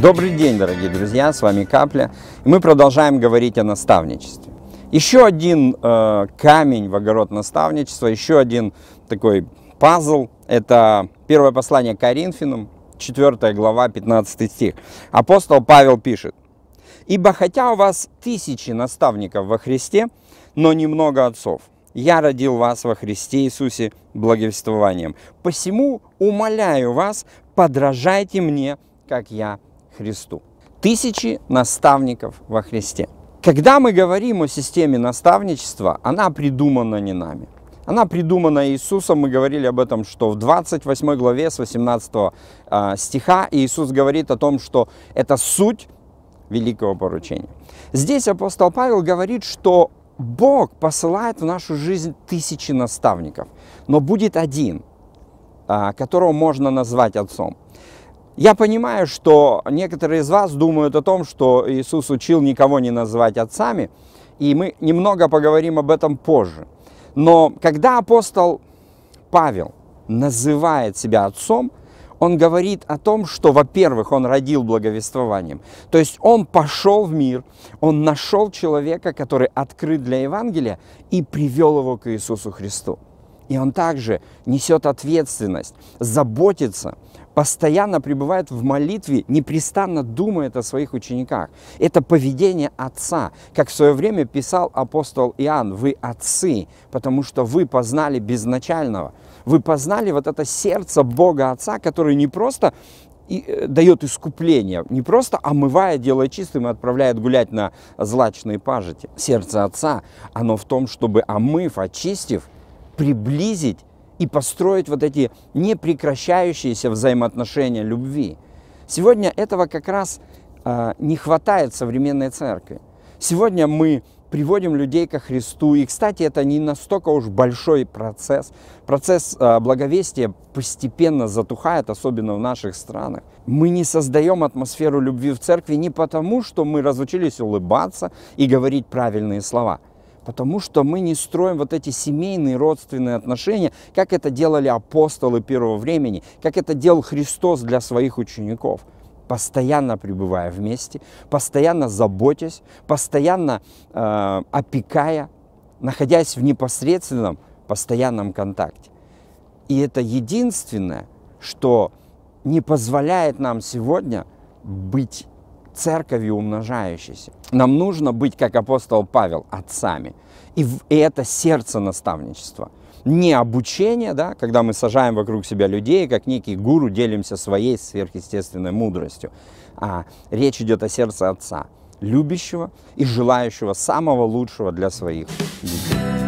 Добрый день, дорогие друзья, с вами Капля. Мы продолжаем говорить о наставничестве. Еще один э, камень в огород наставничества, еще один такой пазл, это первое послание Коринфянам, 4 глава, 15 стих. Апостол Павел пишет, «Ибо хотя у вас тысячи наставников во Христе, но немного отцов, я родил вас во Христе Иисусе благовествованием. Посему умоляю вас, подражайте мне, как я Христу. Тысячи наставников во Христе. Когда мы говорим о системе наставничества, она придумана не нами. Она придумана Иисусом. Мы говорили об этом, что в 28 главе с 18 а, стиха Иисус говорит о том, что это суть великого поручения. Здесь апостол Павел говорит, что Бог посылает в нашу жизнь тысячи наставников, но будет один, а, которого можно назвать отцом. Я понимаю, что некоторые из вас думают о том, что Иисус учил никого не называть отцами, и мы немного поговорим об этом позже. Но когда апостол Павел называет себя отцом, он говорит о том, что, во-первых, он родил благовествованием. То есть он пошел в мир, он нашел человека, который открыт для Евангелия и привел его к Иисусу Христу. И он также несет ответственность, заботится, постоянно пребывает в молитве, непрестанно думает о своих учениках. Это поведение отца. Как в свое время писал апостол Иоанн, вы отцы, потому что вы познали безначального – вы познали вот это сердце Бога Отца, который не просто и э, дает искупление, не просто омывая, делая чистым и отправляет гулять на злачные пажити. Сердце Отца, оно в том, чтобы омыв, очистив, приблизить и построить вот эти непрекращающиеся взаимоотношения любви. Сегодня этого как раз э, не хватает современной церкви. Сегодня мы приводим людей ко Христу. И, кстати, это не настолько уж большой процесс. Процесс э, благовестия постепенно затухает, особенно в наших странах. Мы не создаем атмосферу любви в церкви не потому, что мы разучились улыбаться и говорить правильные слова, потому что мы не строим вот эти семейные родственные отношения, как это делали апостолы первого времени, как это делал Христос для своих учеников – постоянно пребывая вместе, постоянно заботясь, постоянно э, опекая, находясь в непосредственном, постоянном контакте. И это единственное, что не позволяет нам сегодня быть церковью умножающейся. Нам нужно быть, как апостол Павел, отцами. И, это сердце наставничества – не обучение, да, когда мы сажаем вокруг себя людей, как некий гуру, делимся своей сверхъестественной мудростью. А речь идет о сердце Отца, любящего и желающего самого лучшего для своих детей.